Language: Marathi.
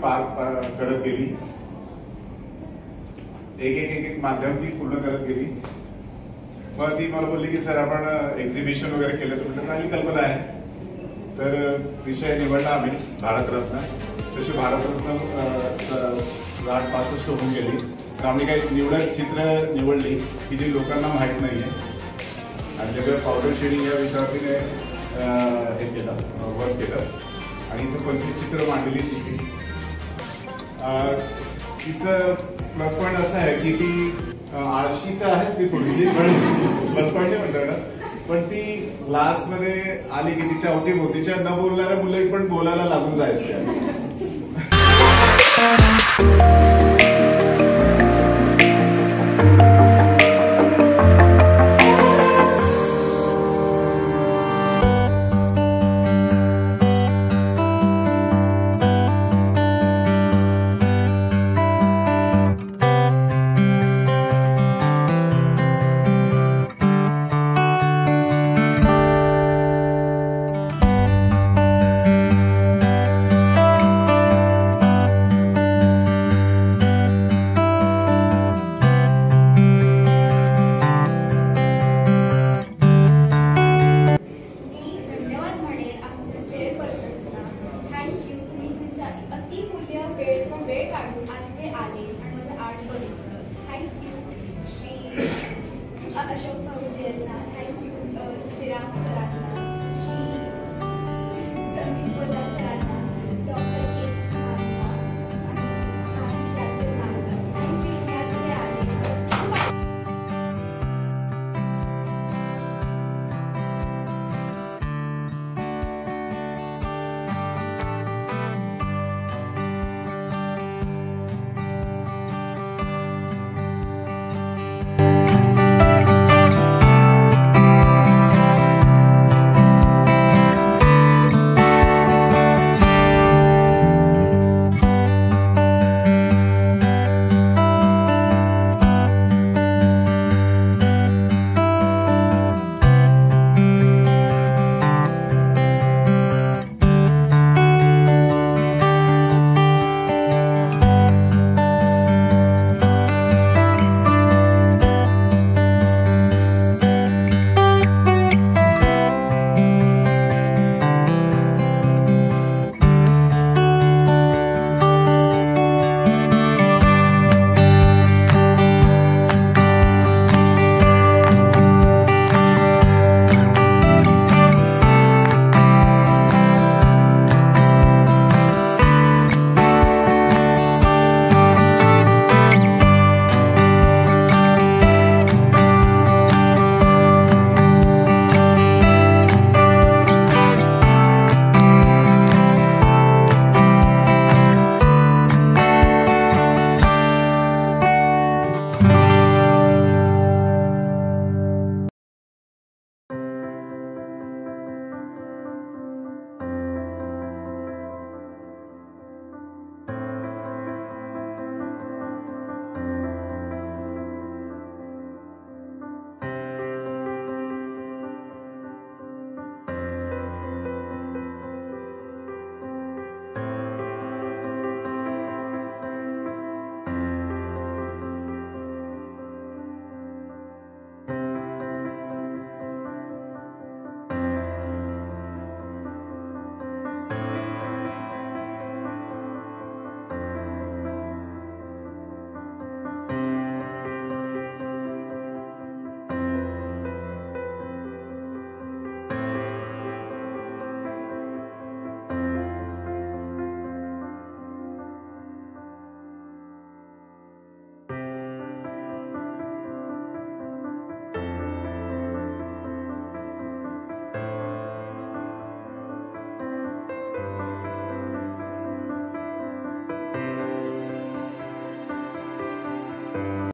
पार करत गेली. एक एक एक एक माध्यम ती पूर्ण करत गेली. मग ती मला बोलली की सर आपण एक्झिबिशन वगैरे केलं. तर म्हटलं चांगली कल्पना आहे. तर विषय निवडला आम्ही भारतरत्न. तशी भारतरत्न आठ पासष्ट होऊन गेली. तर आम्ही काही निवडक चित्र निवडली की जी लोकांना माहीत नाही आहे आमच्याकडे पावडर शेडिंग या विषयावरती हे केलं वर्क केलं. आणि इथं पंचवीस चित्र मांडलेली तिथे तिचं प्लस पॉईंट असं आहे की ती अ, आळशी तर आहेच ती थोडीशी पण प्लस पॉईंट नाही म्हणतो ना. पण ती लास्टमध्ये आली की तिच्या अवतीभोवतीच्या न बोलणाऱ्या मुलं पण बोलायला लागून जायच्या.